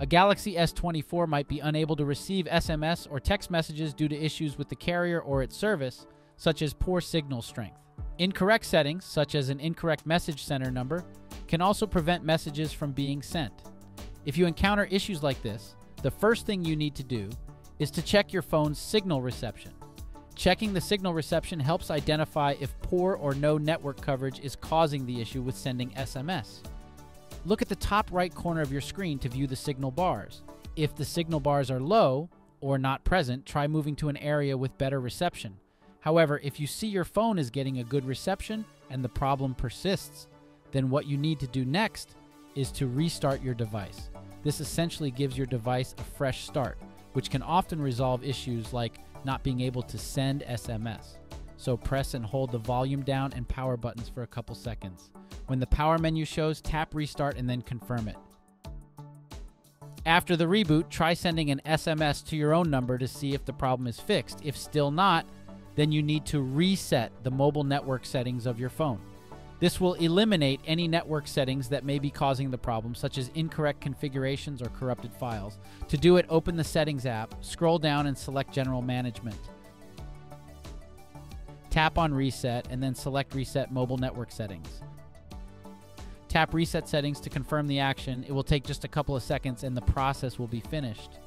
A Galaxy S24 might be unable to receive SMS or text messages due to issues with the carrier or its service, such as poor signal strength. Incorrect settings, such as an incorrect message center number, can also prevent messages from being sent. If you encounter issues like this, the first thing you need to do is to check your phone's signal reception. Checking the signal reception helps identify if poor or no network coverage is causing the issue with sending SMS. Look at the top right corner of your screen to view the signal bars. If the signal bars are low or not present, try moving to an area with better reception. However, if you see your phone is getting a good reception and the problem persists, then what you need to do next is to restart your device. This essentially gives your device a fresh start, which can often resolve issues like not being able to send SMS. So press and hold the volume down and power buttons for a couple seconds. When the power menu shows, tap restart and then confirm it. After the reboot, try sending an SMS to your own number to see if the problem is fixed. If still not, then you need to reset the mobile network settings of your phone. This will eliminate any network settings that may be causing the problem, such as incorrect configurations or corrupted files. To do it, open the Settings app, scroll down, and select General Management. Tap on Reset, and then select Reset Mobile Network Settings. Tap Reset Settings to confirm the action. It will take just a couple of seconds, and the process will be finished.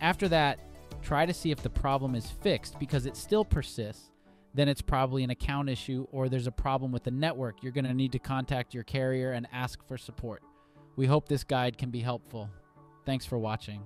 After that, try to see if the problem is fixed because it still persists then it's probably an account issue or there's a problem with the network. You're going to need to contact your carrier and ask for support. We hope this guide can be helpful. Thanks for watching.